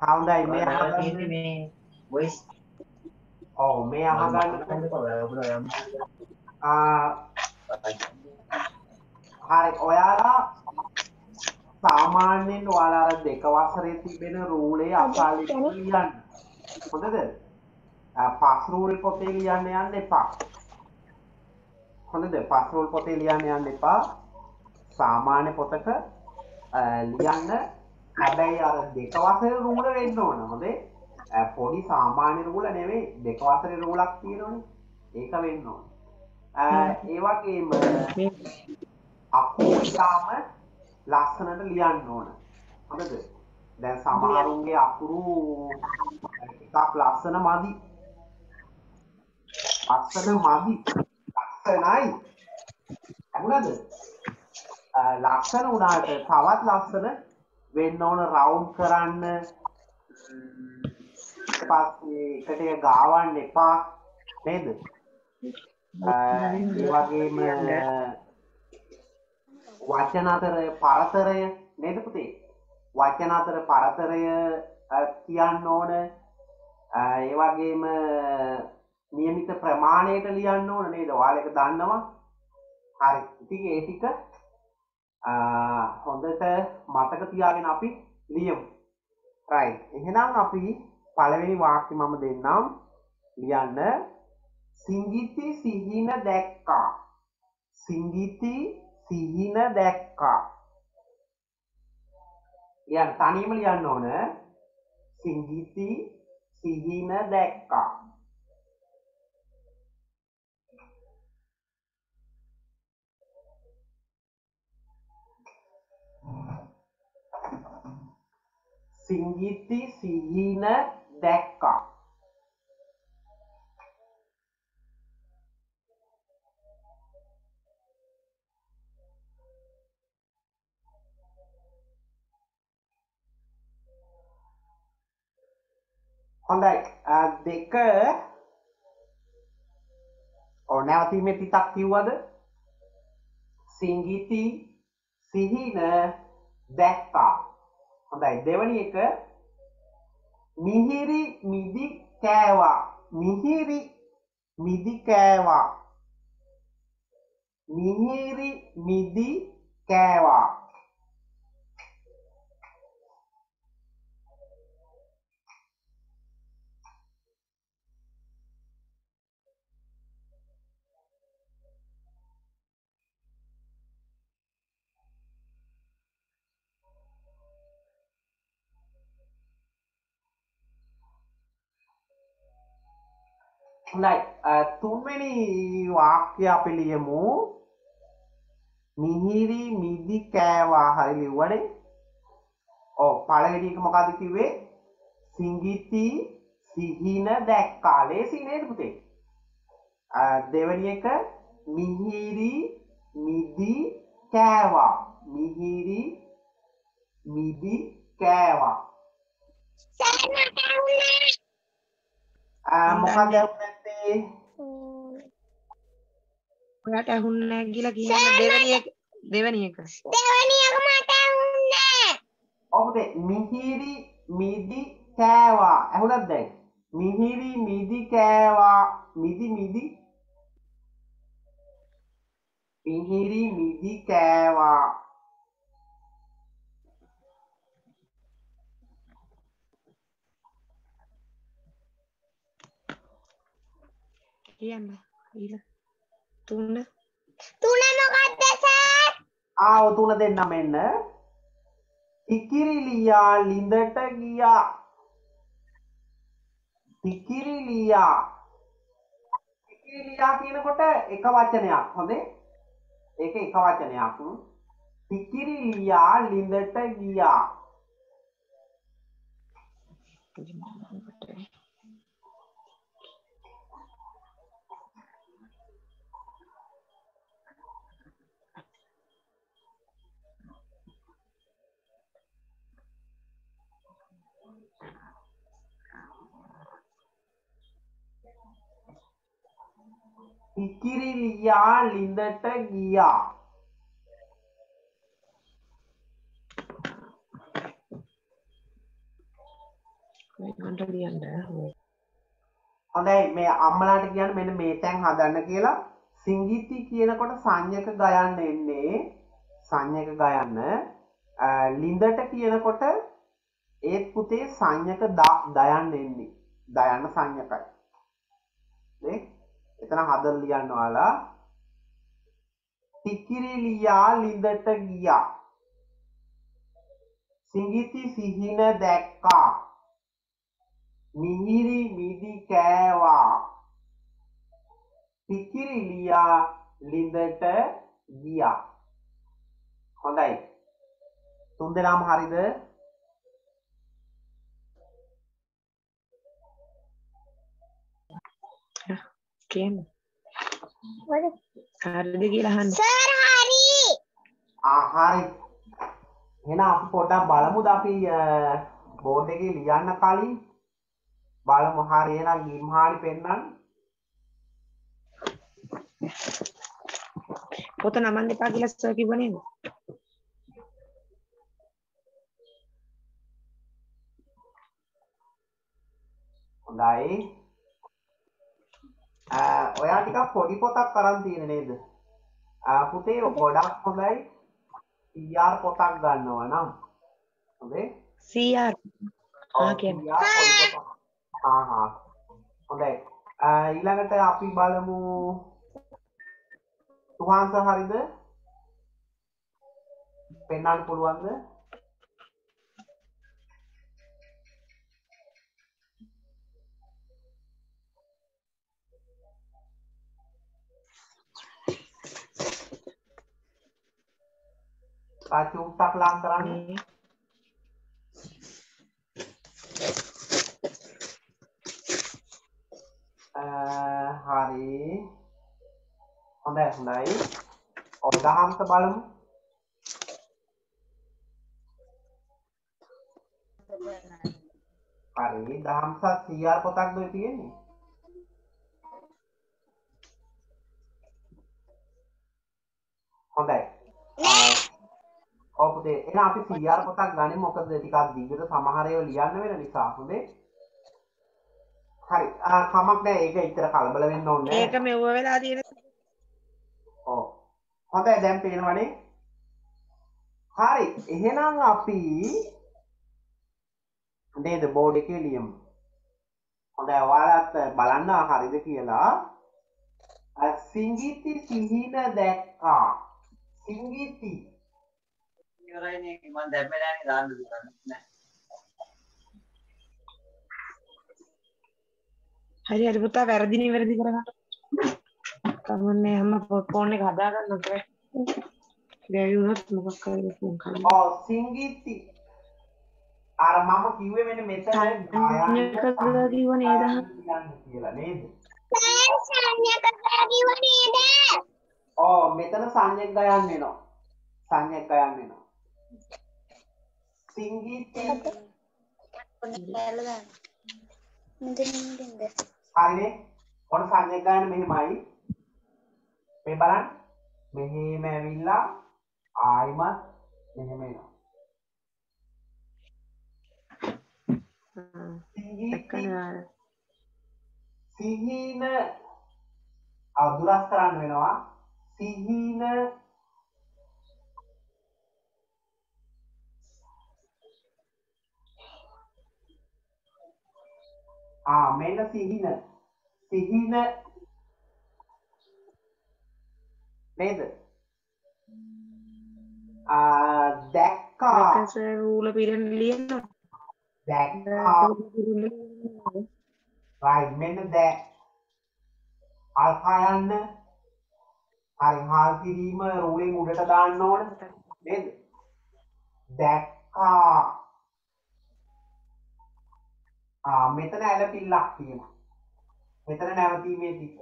හවුන්ඩයි මේ දාලා අහගන්න තියෙන්නේ මේ voice. ඔව් මේ අහගන්න. ආ හරි ඔයාලා සාමාන්‍යයෙන් ඔයාලා අර දෙක වසරේ තිබෙන රූලේ අසාලිට ලියන්න හොඳද? ආ, පස් රූල් පොතේ ලියන්න යන්න එපා. හොඳද? පස් රූල් පොතේ ලියන්න යන්න එපා. සාමාන්‍ය පොතක ආ, ලියන්න හැබැයි අර දෙක වසරේ රූල වෙන්න ඕන. හොඳේ? ආ, පොඩි සාමාන්‍ය රූල නෙවෙයි දෙක වසරේ රූලක් තියෙනවනේ. ඒක වෙන්න ඕන. ආ, ඒ වගේම අකුරු ඉතාම ලස්සනට ලියන්න ඕන. හොඳද? දැන් සමහරුන්ගේ අකුරු ටිකක් ලස්සන මදි. ලස්සන මදි. ලස්සනයි ඇහුණද? අ, ලස්සන වුණාට තවත් ලස්සන වෙන්න ඕන රවුන්් කරන්න. ම්, ඊට පස්සේ එකට එක ගාවන්න එපා. නේද? අ, ඒ වගේම වචන අතර පරතරය නේද පුතේ? වචන අතර පරතරය අ, කියන්න ඕන. අ, ඒ වගේම නියමිත ප්‍රමාණයට ලියන්න ඕන නේද? ඔයාලා ඒක දන්නවා. හරි. ඉතින් ඒ ටික අ, හොඳට මතක තියාගෙන අපි ලියමු. රයිට් එහෙනම් අපි පළවෙනි වාක්‍ය මම දෙන්නම්. ලියන්න. සිංගිති සිහින දැක්කා. සිංගිති සිහින දැක්කා. ලියන්න. තනියම ලියන්න ඕන. සිංගිති සිහින දැක්කා. සිංගිති සිහින දැක්කා. හොඳයි. අ, දෙක. ඔ නැවතීමේ තිතක් කිව්වද? සිංගිති සිහින දැක්කා. හොඳයි. දෙවනි එක මිහිරි මිදි කෑවා. මිහිරි මිදි කෑවා. මිහිරි මිදි කෑවා. හොඳයි. තුන්වෙනි වාක්‍ය අපි ලියමු. මිහිරි මිදි කෑවා හරි ලිව්වනේ. ඔව් පළවෙනි එක මොකද්ද කිව්වේ? සිංගිති සිහින දැක්කා. ලේසි නේද පුතේ? දෙවෙනි එක මිහිරි මිදි කෑවා. මිහිරි මිදි කෑවා. මොකක්ද ඔයාට ඇහුන්නේ නැහැ කියලා කියන්න දෙවෙනි එක. දෙවෙනි එක. ඔබට මිහිරි මිදි කෑවා. ඇහුණත් දැන්. මිහිරි මිදි කෑවා. මිදි මිදි. මිහිරි මිදි කෑවා කියන්න ඊළ තුන ආ ඔතුන දෙන්න මෙන්න ඉකිරිලියා ලිඳට ගියා ඉකිරිලියා ඉකිරිලියා කියනකොට එක වචනයක් හොඳේ ඒක එක වචනයක් ඉකිරිලියා ලිඳට ගියා ඉකිරිලියා ලිඳට ගියා. මට ලියන්න හොඳයි. මේ අම්මලාට කියන්න මෙන්න මේ තැන් හදන්න කියලා. සිංගිත්ති කියනකොට සංඥක ගයන්න එන්නේ. සංඥක ගයන්න. ලිඳට කියනකොට ඒත් පුතේ සංඥක දා- දයන්න එන්නේ. දයන්න සංඥකයි. නේ? එතන හදල් ලියන්න ඔයාලා තිකිරිලියා ලිඳට ගියා. සිංගිති සිහින දැක්කා. මිහිරි මිදි කෑවා. පිකිරිලියා ලිඳට ගියා. හොඳයි. තුන් දෙනාම හරිද? කියන්න. හරිද කියලා අහන්න. සර් හරි. ආහරි. එන අපි පොඩ්ඩක් බලමුද අපි බෝඩ් එකේ ලියන්න කලින්? බලමු හරි. එහෙනම් ගිම්හානි පෙන්නන්න. පොත නමන්න එපා කියලා සර් කිව්ව නේද? හොඳයි ඔයා ටිකක් පොඩි පොතක් අරන් තියෙන නේද? පුතේ ගොඩක් හොඳයි. PR පොතක් ගන්නවා නම්. හොඳේ? හා හොඳයි. ඊළඟට අපි බලමු. තුහාන්ස හරිද? පෙන්වන්න පුළුවන්ද ආ චුට්ටක් ලං කරන්න මේ අ, හරි හොඳයි හොඳයි ඔය දහම්ස බලමු හරි දහම්සත් CR පොතක් දුයි තියෙන්නේ හොඳයි පුතේ එහෙනම් අපි CR පොතක් ගනිමු මොකද ටිකක් දිගට සමහර ඒවා ලියන්න වෙන නිසා හොඳේ හරි කමක් නැහැ ඒක ඉතර කලබල වෙන්න ඕනේ ඒක මෙව්ව වෙලා තියෙන ඔව්. හොඳයි දැන් පේනවනේ. හරි. එහෙනම් අපි නේද බෝඩ් එකේ ලියමු. හොඳයි ඔයාලත් බලන්න හරිද කියලා. සිංගිති සිහින දැක්කා. සිංගිති ඉවරයිනේ මම දැම්මේ නැහැ නේ දාන්න දුන්නා නෑ. හරි හරි. පුතා වැරදි නිවැරදි කරගන්න. කමන්නේ හැම ෆෝන් එක හදාගන්න ඔතේ බැරි වුණොත් මොකක් කරේ ෆෝන් කරන්න? ඔව් සිංගිති අර මම කිව්වේ මෙන්න මෙතන සංඥක කියලා කිව්ව නේද? කියලා නේද? සර් සංඥක කිව්ව නේද? ඔව් මෙතන සංඥක් ගයන්න වෙනවා. සංඥක් ගයන්න වෙනවා. හරිනේ ඔන්න සංඥා ගන්න මෙහෙමයි. මේ බලන්න. මෙහෙම ඇවිල්ලා ආයිමත් මෙහෙම එනවා. සිහින. අවදුරස් කරන්න වෙනවා. සිහින ආ මෙන්න සිහින. සිහින නේද? ආ දැක්කා. රූල පිරෙන් ලියන්න දැක්කා. Right මෙන්න දැ අල්කා යන්න හාල් කිරීම රූලෙන් උඩට දාන්න ඕන. නේද? දැක්කා මෙතන ඇලපිල්ලක් තියෙනවා. මෙතන නැවතීමේ තික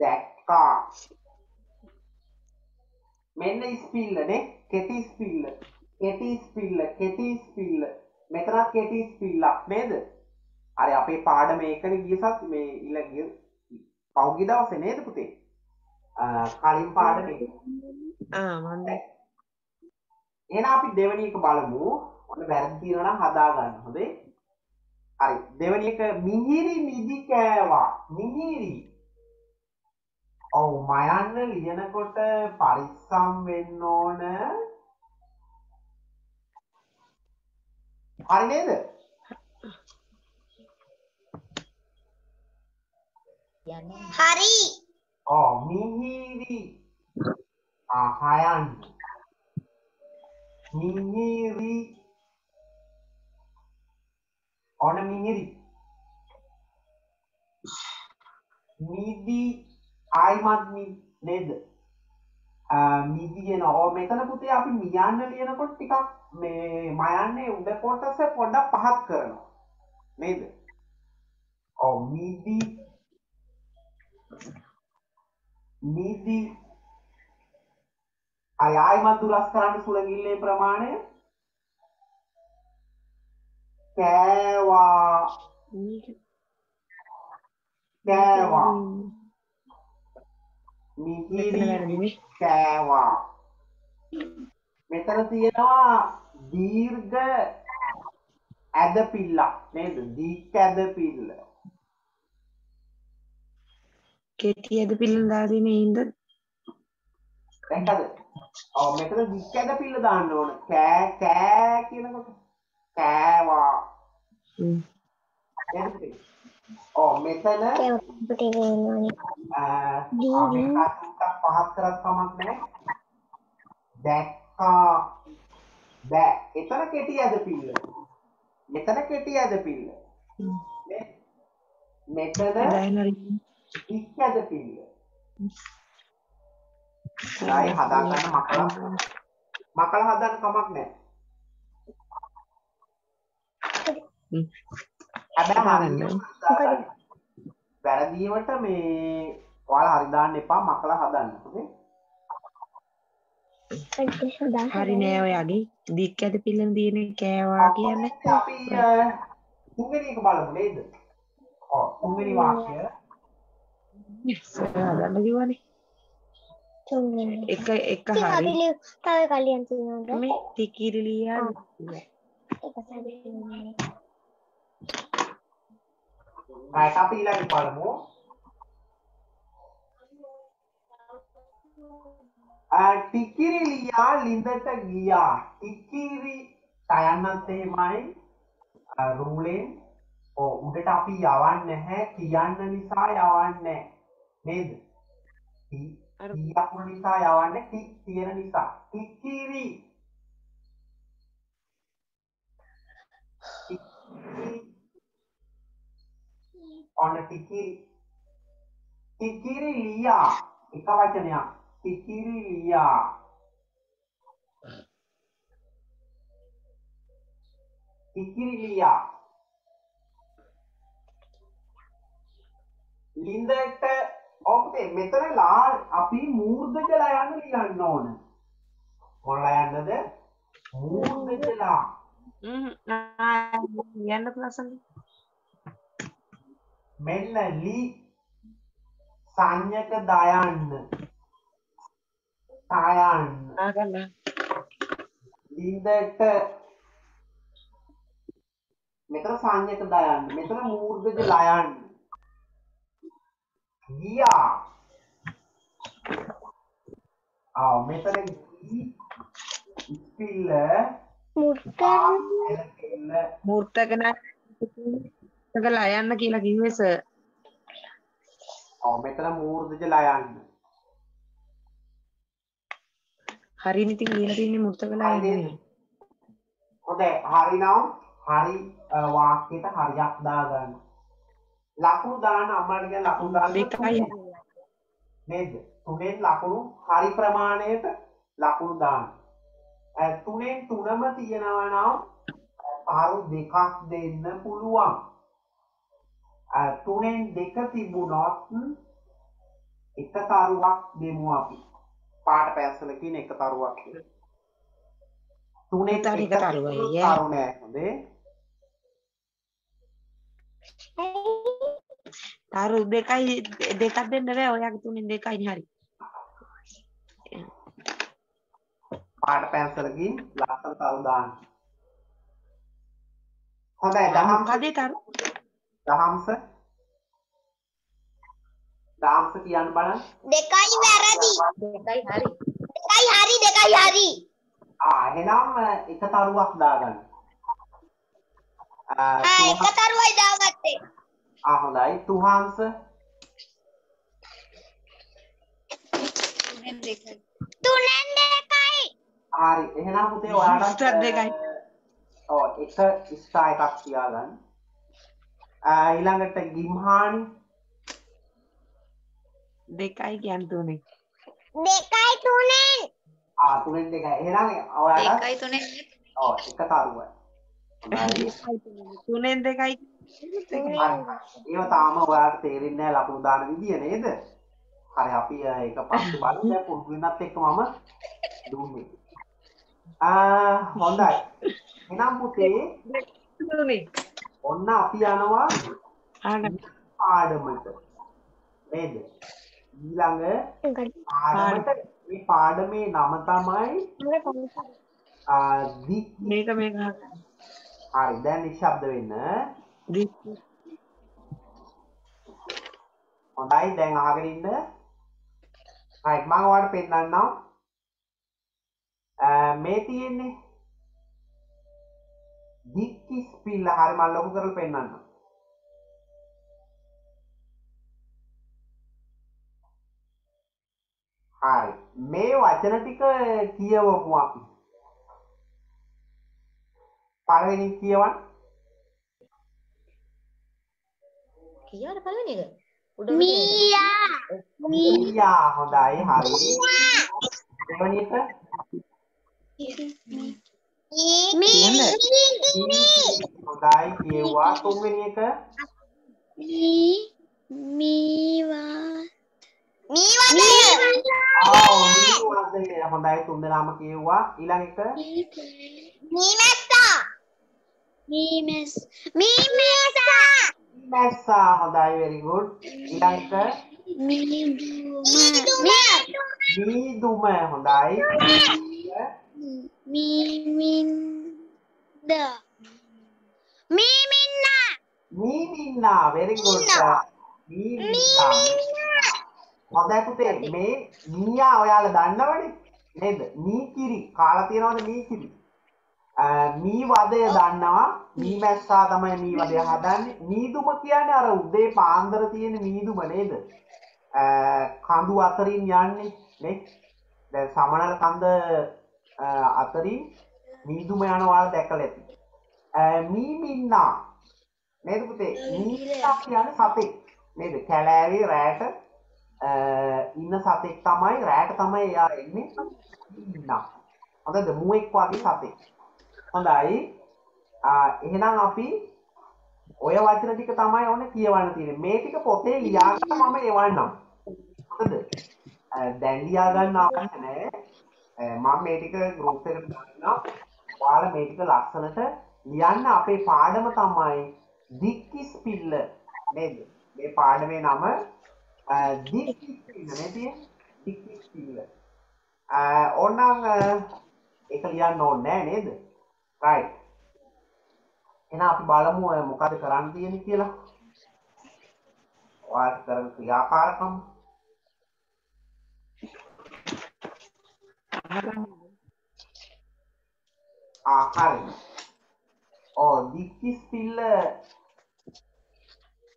දැක්කා. මෙන්න ස්පිල්ලනේ කෙටි ස්පිල්ල. කෙටි ස්පිල්ල කෙටි ස්පිල්ල. මෙතනත් කෙටි ස්පිල්ලක් නේද? අර අපේ පාඩම ඒකන ගියසත් මේ ඉල්ල ගිය පෞගි දවසේ නේද පුතේ? කලින් පාඩමේ. ආ මන්ද එහෙනම් අපි දෙවෙනි එක බලමු ඔන්න වැරදි තියෙනවා නම් හදා ගන්න. හොඳේ? හරි. දෙවෙනි එක මිහිරි මිදි කෑවා. මිහිරි. ඔව් මයන්න ලියනකොට පරිස්සම් වෙන්න ඕන. හරි නේද? හරි. ඔව් මිහිරි. ආහයන් මිහිරි ඕන මිහිරි මිදි ආයිමත් මි- නේද ආ, මිදි කියන ඕ මෙතන පුතේ අපි මියන්න ලියනකොට ටිකක් මේ මයන්නේ උඩ කොටස පොඩ්ඩක් පහත් කරනවා. නේද? ඔව් මිදි මිදි අය ආයිමත් දුරස් කරන්න සුළගිල්ලේ ප්‍රමාණය කෑවා කෑවා මෙතන මිහිරි වැරදිනේ කෑවා මෙතන තියෙනවා දීර්ඝ ඇද පිල්ලක් නේද දීර්ඝ ඇද පිල්ල කෙටි ඇද පිල්ලන දාලා තියෙන හින්ද දැක්කද ඔව් මෙතන දීර්ඝ ඇද පිල්ල දාන්න ඕන කෑ කෑ කියනකොට කෑවා? ඔව් මෙතන අපිට වෙනවනේ අ, ආ, පහත් කරත් කමක් නැහැ දැක්කා බෑ එතන කෙටි ඇද පිල්ල මෙතන කෙටි ඇද පිල්ල? මෙතන දික් ඇද පිල්ල ආයි හදා ගන්න මකලා මකලා හදන්න කමක් නැහැ හ්ම්. හැබැයි හදන්න. හරියට වැරදීමට මේ ඔයාලා හරි දාන්න එපා මකලා හදන්න හරි නෑ ඔයාගේ දික් ඇද පිල්ලන තියෙන කෑවා කියන්නේ. අපි අ, තුන්වෙනි එක බලමු නේද? ඔව් තුන්වෙනි වාක්‍ය හදන්න කිව්වනේ. එක එක හරි. තව කලියන් තියෙනවද? මේ ටිකිරි ලියා ඒක සැදෙන්නේ right අපි ඊළඟ බලමු. අ, ටිකිරි ලියා ලිඳට ගියා. ටිකිරි තයන්නත් එහෙමයි. අ, රූලෙන් ඔව් උඩට අපි යවන්නේ නැහැ කියන්න නිසා යවන්නේ නේද? ටි- අර- කියපු නිසා යවන්නේ ටි තියෙන නිසා. ටිකිරි ටිකිරි ඔන්න ටිකිරි ටිකිරි ලියා. එක වචනයක්. ටිකිරි ලියා. ටිකිරි ලියා. ලින්දට ඔබේ මෙතන ලා අපි මූර්ධජලා යන්න ලියන්න ඕන. මොනලා යන්නද? මූර්ධජලා යන්න ලසන්න මෙන්න ලී සංඥක දයන්න. තයන්න ලින්දට මෙතන සංඥක දයන්න. මෙතන මූර්ධජ ලයන්න. ගියා. ආ මෙතන ඉස්පිල්ල මුර්තන් එලකිල්ල මූර්තකන කලා යන්න කියලා කිව්වෙස ආ මෙතන මූර්ධජ ලයන්න හරි නිතින් ලියලා තින්නේ මූර්ත කලා යන්නේ හොඳයි. හරිනම් හරි වාක්‍යයට හරියක් දාගන්න. ලකුණු දාන්න අම්මට කියන ලකුණු දාන්න දෙකයි නේද? තුනෙන් ලකුණු හරි ප්‍රමාණයට ලකුණු දාන්න. තුනෙන් තුනම තියෙනවා නම් තරු දෙකක් දෙන්න පුළුවන් තුනෙන් දෙක තිබුණොත් එක තරුවක් දෙමු අපි පාට පැස්සල කියන එක තරුවක් තුනෙන් එතන එක එක තරුවයි, තිබුණොත් ඈ. තරු නෑ හොඳේ තරු දෙකයි දෙකක් දෙන්න බෑ ඔයාගේ තුනෙන් දෙකයිනේ හරි. පාට පැන්සලකින් ලස්සන තරු දාන්න. හොඳයි දහම් මොකද තරු? දහම්ස දහම්ස කියන්න බලන්න. දෙකයි වැරදි. දෙකයි හරි. දෙකයි හරි දෙකයි හරි. ආ එහෙනම් එක තරුවක් දාගන්න. ආ ආ එක තුහා- තරුවයි දාගත්තේ. ආ හොඳයි තුහාංශ තුනෙන් දෙකයි. හරි එහෙනම් පුතේ ඔයාලට ස්ටාර් දෙකයි. ඔව් එක ස්ටාර් එකක් තියාගන්න. ආ ඊළඟට ගිම්හානි දෙකයි කියන්න තුනේ. දෙකයි තුනෙන්. ආ තුනෙන් දෙකයි. එහෙනම් ඔයාලට දෙකයි තුනේ ඔව් එක තරුවයි. තුනෙන් දෙකයි. ඒව තාම ඔයාලට තේරෙන්නේ නැහැ ලකුණු දාන විදිය නේද? හරි අපි ඒක පස්සේ බලමු. දැන් පුරුදු වෙනත් එක්ක මම දුන්නේ. ආ හොඳයි. එහෙනම් පුතේ තුනේ. ඔන්න අපි යනවා පාඩමට. නේද? ඊළඟ පාඩමට මේ පාඩමේ නම තමයි මේක මේක හරි දැන් නිශ්ශබ්ද වෙන්න. හොඳයි දැන් අහගෙන ඉන්න. right මම ඔයාලට පෙන්නන්නම්. මේ තියෙන්නේ දික්කිස් පිල්ල හරි මම ලොකු කරලා පෙන්නන්නම්. හරි මේ වචන ටික කියවමු අපි. පළවෙනි කියවන්න. කියවල පළවෙනි එක. උඩ මීයා. මීයා හොඳයි හරි. දෙවෙනි එක මී. හොඳයි කියුවා තුන්වෙනි එක මී. මීවා. මීවද. හොඳයි තුන්දෙනාම කියුවා ඊළඟ එක මීමැස්සා. මීමැස්. මීමැස්සා. මැස්සා හොඳයි very good ඊළඟ එක මීදුම. මීදුම හොඳයි මීමින්ද. මීමින්න. මීමින්නා very good. මීමින්නා හොඳයි පුතේ මේ මීයා ඔයාලා දන්නවනේ? නේද? මීකිරි. කාලා තියනවද මීකිරි? මී වදය දන්නවා. මී මැස්සා තමයි මී වදය හදන්නේ. මීදුම කියන්නේ අර උදේ පාන්දර තියෙන මීදුම නේද? කඳු අතරින් යන්නේ. නේ? දැන් සමනල කඳ අතරින් මීදුම යන ඔයාලා දැකලා ඇති. අ, මීමින්නා. නේද පුතේ? මීමින්නා කියන්නේ සතෙක්. නේද? කැලෑවේ රෑට අ, ඉන්න සතෙක් තමයි රෑට තමයි එයා එන්නේ මීමින්නා. හොඳද? මුවෙක් වගේ සතෙක්. හොඳයි. ආ, එහෙනම් අපි ඔය වචන ටික තමයි ඕනේ කියවන්න තියෙන්නේ. මේ ටික පොතේ ලියාගෙන මම එවන්නම්. හොඳද? අ, දැන් ලියා ගන්න අවශ්‍ය නැහැ. අ, මම මේ ටික ගෲප් එකට දාන්නම් ඔයාලා මේ ටික ලස්සනට ලියන්න අපේ පාඩම තමයි දික්කිස් පිල්ල නේද? මේ පාඩමේ නම අ, දික්කිස් පිල්ල නේද දික්කිස් පිල්ල අ, ඕනනම් අ, ඒක ලියන්න ඕනේ නෑ නේද? රයිට් එහෙනම් අපි බලමු ඔය මොකද කරන්න තියෙන්නේ කියලා. ඔයාලට කරන ක්‍රියාකාරකම්. ආ හරි ඕ දික්කිස් පිල්ල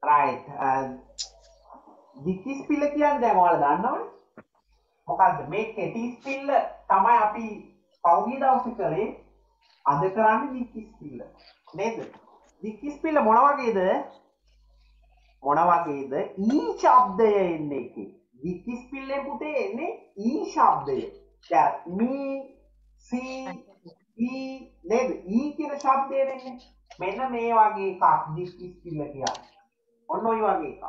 රයිට් දික්කිස් පිල්ල කියන්නේ දැන් ඔයාලා දන්නවනේ. මොකද්ද? මේ කෙටිස් පිල්ල තමයි අපි පෞගිය දවසේ කරේ අද කරන්නේ දික්කිස් පිල්ල නේද? දික්කිස් පිල්ල මොන වගේද? මොන වගේද? ඊ ශබ්දය එන්නේ එකේ. දික්කිස් පිල්ලේ පුතේ එන්නේ ඊ ශබ්දය. දැන් මී සී ඊ නේද ඊ කියන ශබ්දය එන්නේ මෙන්න මේ වගේ එකක් දික්කිස් පිල්ල කියන්නේ. ඔන්න ඔය වගේ එකක්.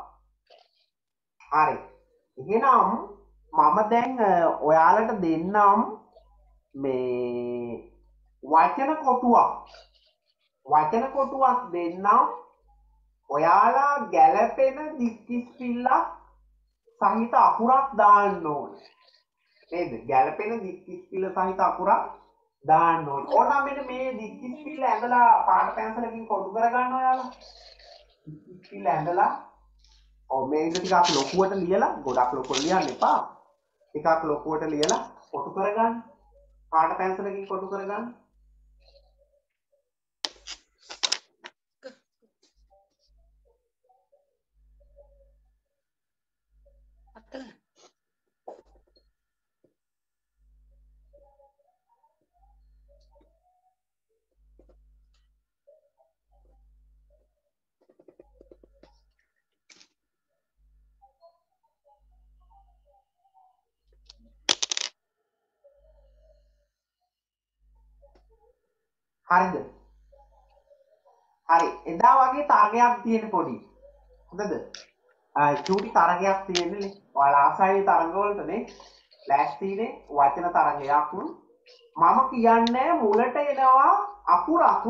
හරි. එහෙනම් මම දැන් අ, ඔයාලට දෙන්නම් මේ වචන කොටුවක්. වචන කොටුවක් දෙන්නම්. ඔයාලා ගැලපෙන දික්කිස් පිල්ලක් සහිත අකුරක් දාන්න ඕන. නේද? ගැලපෙන දික්කිස් පිල්ල සහිත අකුරක් දාන්න ඕන. ඕනම් මෙන්න මේ දික්කිස් පිල්ල ඇඳලා පාට පැන්සලකින් කොටු කරගන්න ඔයාලා. දික්කිස් පිල්ල ඇඳලා ඔව් මේක ටිකක් ලොකුවට ලියලා ගොඩක් ලොකුවට ලියන්න එපා. ටිකක් ලොකුවට ලියලා කොටු කරගන්න. පාට පැන්සලකින් කොටු කරගන්න. හරිද? හරි. එදා වගේ තරගයක් තියෙන පොඩි. හොඳද? චූටි තරගයක් තියෙන්නේ. ඔයාලා ආසයි තරගවලටනේ ලෑස්තිනේ වචන තරගයක්. මම කියන්නේ මුලට එනවා අකුරක්.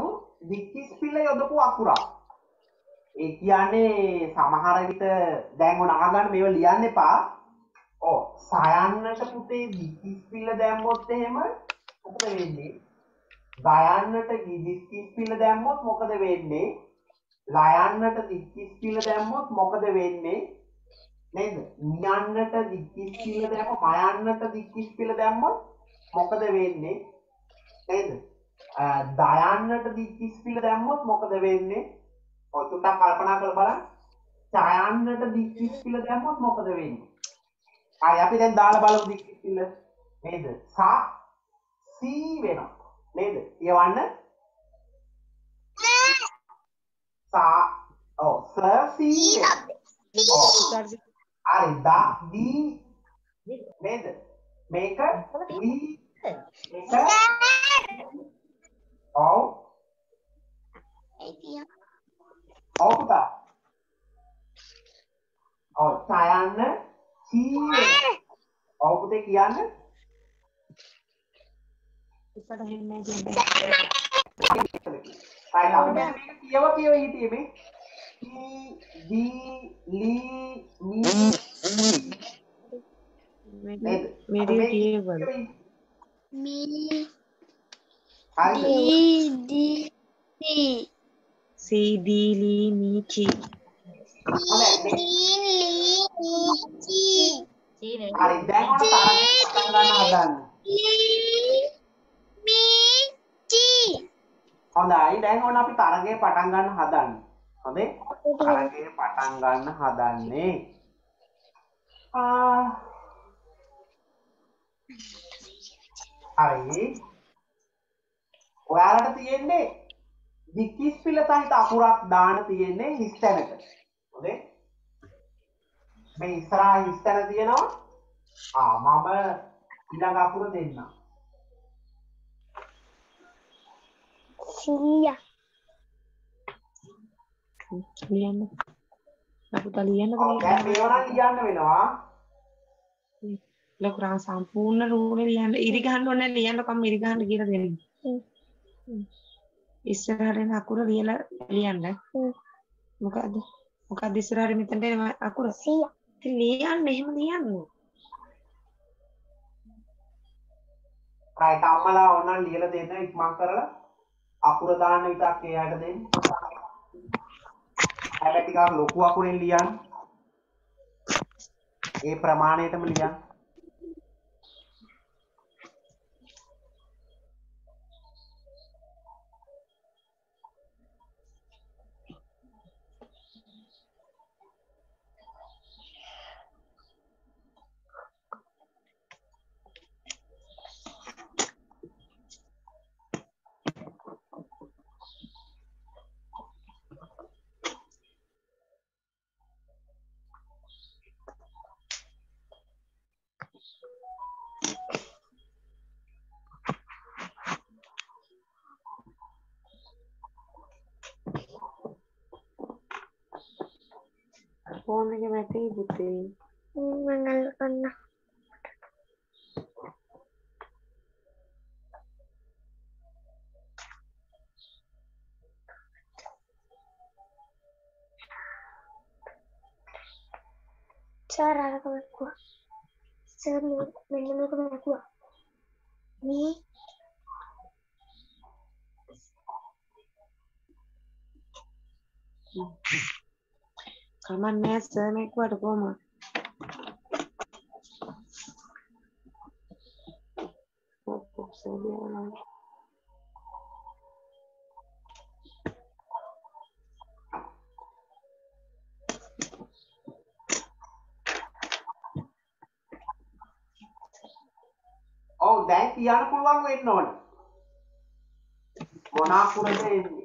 දික්කිස් පිල්ල යොදපු අකුරක්. ඒ කියන්නේ සමහර විට දැන් ඔන්න අහගන්න මේව ලියන්න එපා. ඔව්. සයන්නට පුතේ දික්කිස් පිල්ල දැම්මොත් එහෙම මොකද වෙන්නේ? ගයන්නට දිස්කිස් පිල්ල දැම්මොත් මොකද වෙන්නේ? ලයන්නට දික්කිස් පිල්ල දැම්මොත් මොකද වෙන්නේ? නේද? නියන්නට දික්කිස් පිල්ල දැම්ම මයන්නට දික්කිස් පිල්ල දැම්මොත් මොකද වෙන්නේ? නේද? දයන්නට දික්කිස් පිල්ල දැම්මොත් මොකද වෙන්නේ? ඔය චුට්ටක් කල්පනා කරලා බලන්න. ඡයන්නට දික්කිස් පිල්ල දැම්මොත් මොකද වෙන්නේ? ආයි අපි දැන් දාලා බලමු දික්කිස් පිල්ල නේද? සා සී වෙනවා. නේද? කියවන්න. සා ඔව් ස සී වෙනවා ඔව් හරි දා දී නේද? මේක දී මේක ඔව් ඔව් පුතා. ඔව් සයන්න සී වෙනවා ඔව් පුතේ කියන්න ඉස්සරහ එන්නේ කියන්නේ Phải හොඳයි දැන් ඕන අපි තරගයේ පටන් ගන්න හදන්නේ. හොඳේ? තරගයේ පටන් ගන්න හදන්නේ. ආ හරි. ඔයාලට තියෙන්නේ දික්කිස් පිළ සහිත අකුරක් දාන්න තියෙන්නේ හිස් තැනට. හොඳේ? මේ ඉස්සරහා හිස් තැන තියෙනවා. ආ මම ඊළඟ අකුර දෙන්නම්. Sia ලියන්න අපුතා ලියන්න දැන් මේවා නම් ලියන්න වෙනවා. ලකුරා සම්පූර්ණ රූලේ ලියන්න ඉරි ගහන්න ඕනේ නැහැ, ලියන්න කම් ඉරි ගහන්න කියලා දෙන්න ඉස්සරහට එන අකුර ලියලා ලියන්න මොකද්ද මොකද්ද ඉස්සරහට මෙතනට එන අකුර Sia ඉතින් ලියන්න එහෙම ලියන්න රයිට් අම්මලා ඕනනම් ලියලා දෙන්න ඉක්මන් කරලා අකුර දාන්න විතරක් එයාට දෙන්න. හැබැයි ටිකක් ලොකු අකුරෙන් ලියන්න. ඒ ප්‍රමාණයටම ලියන්න. ෆෝන් එක මැතේ පුතේ මංගල් කන්න සර් අරක මැක්කුවා සර් මෙන්න මේක මැක්කුවා මේ Thank you. මේකුවට කොහොමද ඔව් ඔව් සර් ලියනවා. ඔව් දැන් කියන්න පුළුවන් වෙන්න ඕන මොන අකුරද එන්නේ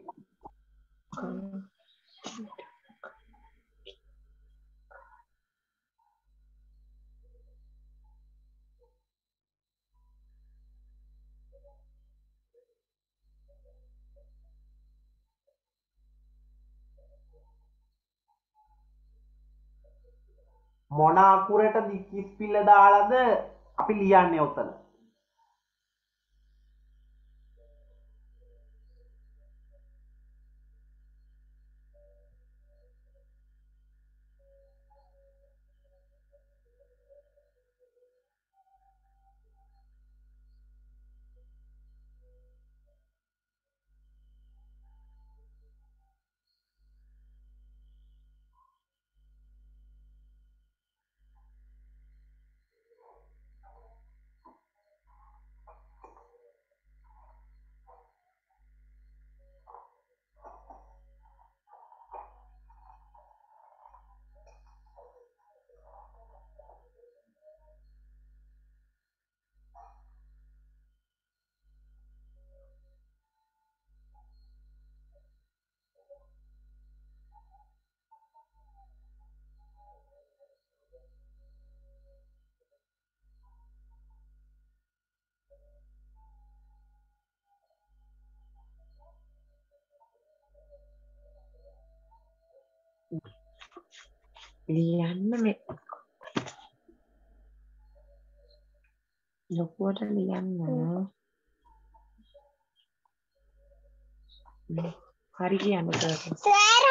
මොන අකුරට දික්කිස් පිල්ල දාලාද අපි ලියන්නේ ඔතන. ලියන්න මේ ලොකුවට ලියන්න. හරි කියන්න සර්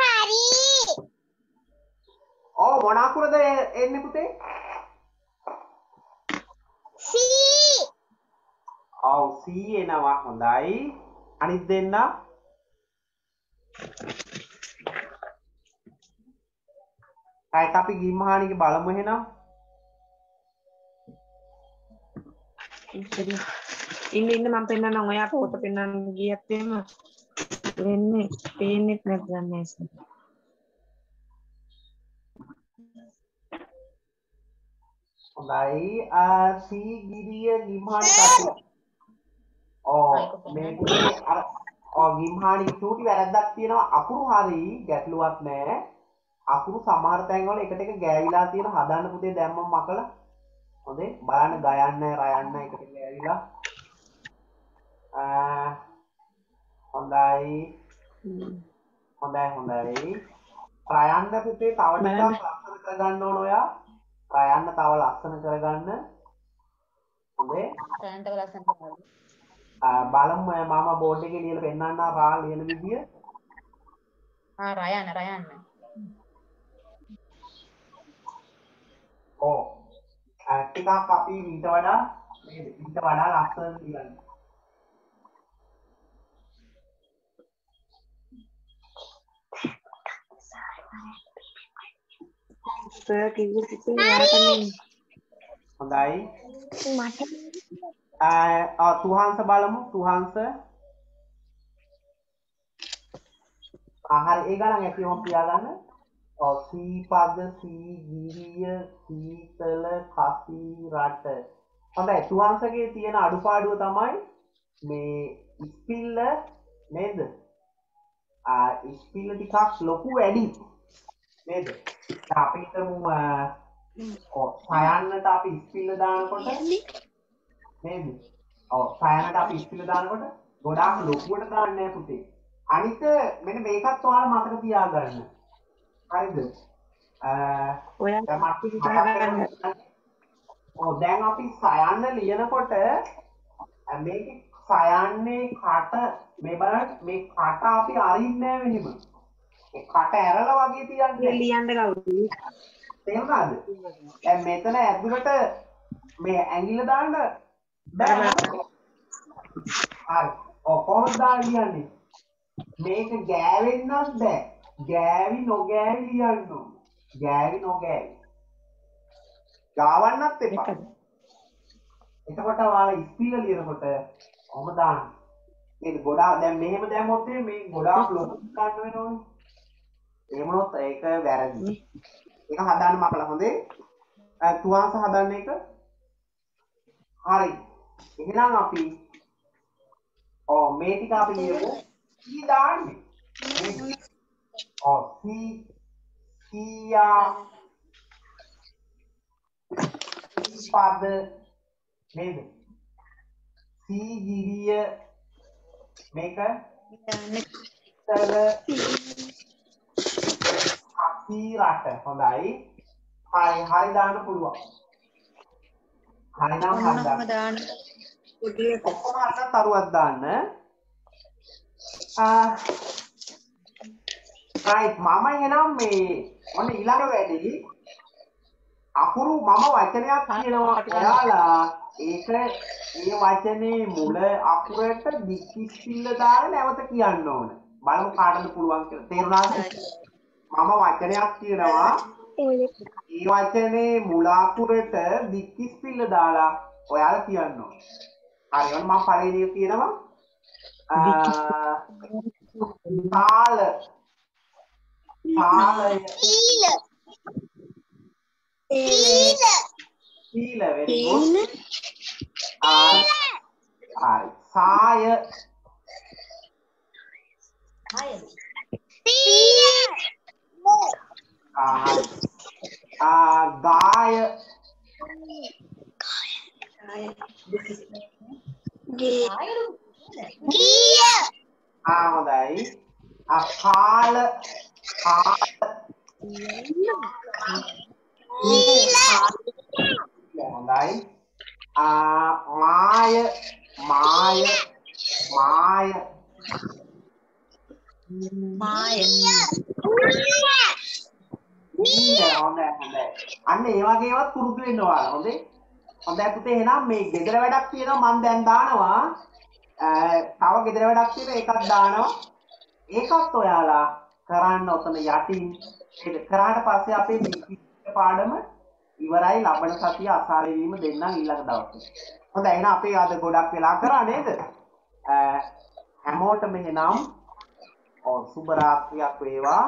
හරි. ඔව් මොන අකුරද එන්නේ පුතේ? සී. ඔව් C එනවා. හොඳයි. අනිත් දෙන්න රයිට් අපි ගිම්හානික බලමු ඉතින් ඉන්න ඉන්න මම පෙන්නන්නම් ඔයා පොත පෙන්නන්න ගියත් එහෙම. වෙන්නේ පේන්නෙත් නැත්නම් නේද හොඳයි. ආ C ගිරිය ගිම්හානි අර ඔව් ගිම්හානි චූටි වැරද්දක් තියෙනවා. අකුරු හරි ගැටලුවක් නැහැ අකුරු සමහර තැන්වල එකට එක ගෑවිලා තියෙන හදන්න පුතේ දැම්මම මකලා. හොඳේ? බලන්න ගයන්න රයන්න එකට ගෑවිලා. ආ හොඳයි. හොඳයි හොඳයි. රයන්න පුතේ තව ටිකක් ලස්සන කරගන්න ඕන ඔයා. රයන්න තව ලස්සන කරගන්න. හොඳේ? දැනට ලස්සන. ආ, බලමු මම බෝඩ් එකේ ලියලා පෙන්නන්න රා ලියන විදිය. ආ රයන්න රයන්න. ඕ ටිකක් අපි ඊට වඩා ඊට වඩා ලස්සන නෙමෙයි හොඳයි. මට තුහන්ස බලමු තුහන්ස. ආහරි ඒ ගණන් ඇති ඔහොම තියාගන්න ඔව් සීපද සීගිරිය සීතල කසි රට හොඳයි තුහන්සගේ තියෙන අඩුපාඩුව තමයි මේ ඉස්පිල්ල නේද ආ, ඉස්පිල්ල ටිකක් ලොකු වැඩි නේද දැන් අපි හිතමු ආ, ඔව් සයන්නට අපි ඉස්පිල්ල දානකොට නේද? ඔව් සයනට අපි ඉස්පිල දානකොට ගොඩාක් ලොකුවට දාන්නේ නැහැ පුතේ. අනිත් මෙන්න මේකත් ඔයාලා මතක තියාගන්න. හරිද? අ ඔයා දැන් අපි සයන්න ලියනකොට මේකේ සයන්නේ කට මේ බලන්න මේ කට අපි අරින්නේ මෙහෙම. කට ඇරලා වගේ මේ තියන්නේ. ලියන්න කවුද? තේරුණාද? දැන් මෙතන ඇතුළට මේ ඇඟිල්ල දාන්න බෑ. හරි. ඔව් කොහොමද දාන්න ලියන්නේ? මේක ගෑවෙන්නත් බෑ ගෑවි නොගෑවි ලියන්න. ගෑවි නොගෑවි. ගාවන්නත් එපා. එතකොට ඔයාලා ඉස්පිල ලියනකොට කොහොම දාන්න. මේ ගොඩාක් දැන් මෙහෙම දැම්මොත් මේ ගොඩාක් ලොකු ගන්න වෙනවනේ. එහෙම වුණොත් ඒක වැරදි. ඒක හදන්න මකලා. හොඳේ? තුවාස හදන්න එක? හරි. එහෙනම් අපි ඔව් මේ ටික අපි ලියමු. ඊ දාන්නේ ඔව් සී සීයා පද නේද සීගිරිය මේක තර අපි රට හොඳයි හරි හරි දාන්න පුළුවන් හරි නම් හරි දාන්න ඔක්කොම හරිනම් තරුවක් දාන්න ආ right මම එහෙනම් මේ ඔන්න ඊළඟ වැඩේ. අකුරු මම වචනයක් කියනවා. ඔයාලා ඒක ඒ වචනේ මුල අකුරට දික්කිස්සිල්ල දාලා නැවත කියන්න ඕන. බලමු කාටද පුළුවන් කියලා. තේරුණාද? මම වචනයක් කියනවා. ඒ වචනේ මුල අකුරට දික්කිස්පිල්ල දාලා ඔයාලා කියන්න ඕන. හරි මම පළවෙනි කියනවා. අ, තාල තාලය සීල very good ආ, හරි සාය ආ, හරි. ආ, ගාය ආ හොඳයි ආ, කාල කාල හොඳයි ආ, මාය මාය මාය ඊය හොඳයි හොඳයි අන්න ඒ වගේ ඒවත් පුරුදු වෙන්න ඕන හොඳේ හොඳයි පුතේ එහෙනම් මේ ගෙදර වැඩක් තියෙනවා මම දැන් දානවා. අ, තව ගෙදර වැඩක් තියෙනවා ඒකත් දානවා. ඒකත් ඔයාලා කරන්න ඔතන යටින්. ඒක කරාට පස්සේ අපේ විශිෂ්ට පාඩම ඉවරයි ලබන සතිය අසාරේ වීම දෙන්නම් ඊළඟ දවසේ. හොඳයි එහෙනම් අපේ අද ගොඩක් වෙලා කරා නේද? අ, හැමෝටම එහෙනම් ඔව් සුබ රාත්‍රියක් වේවා.